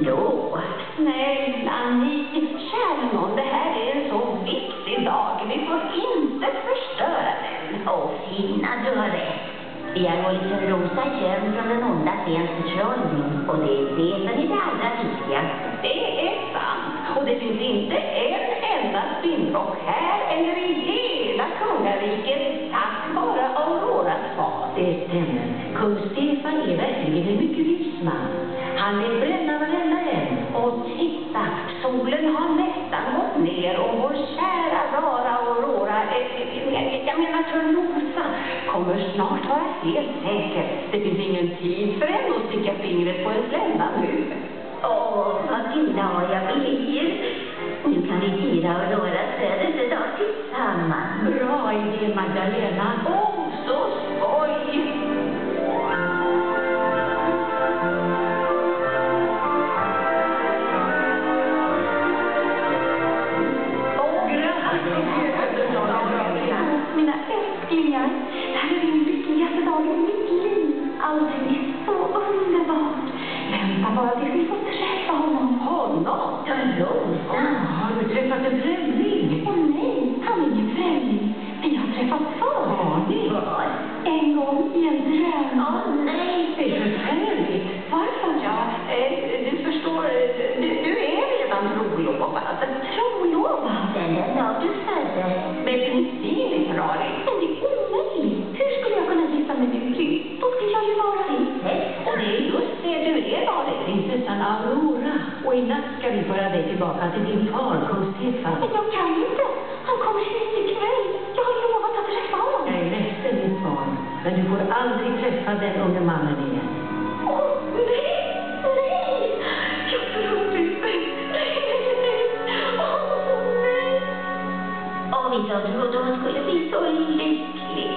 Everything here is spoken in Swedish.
Då, snälla ni, kära nån, det här är en så viktig dag. Vi får inte förstöra den. Åh, Fina, du har rätt. Vi har hållit en rosa känd från den onda sens förtrollning och det är det som är det allra viktigaste. Det är sant. Och det finns inte en enda spinnrock här eller i hela kungariket tack vare Auroras far. Det stämmer. Kung Stefan är verkligen en mycket vis man. Han en. Och titta, solen har nästan gått ner och vår kära rara Aurora, eh, jag menar Törnrosa, kommer snart vara helt säker. Det finns ingen tid för henne att sticka fingret på en slända nu. Åh, vad glad jag blir. Nu kan vi fira Auroras födelsedag tillsammans. Bra idé, Magdalena. all Och natt ska vi föra dig tillbaka till din far, kung Stefan. Men jag kan inte. Han kommer hit ikväll. Jag har lovat att träffa honom. Jag är ledsen, min far. Men du får aldrig träffa den unge mannen igen. Åh, nej! Nej! Jag tror inte. Nej, nej, nej. Åh, nej. Och vi som trodde hon skulle bli så lycklig.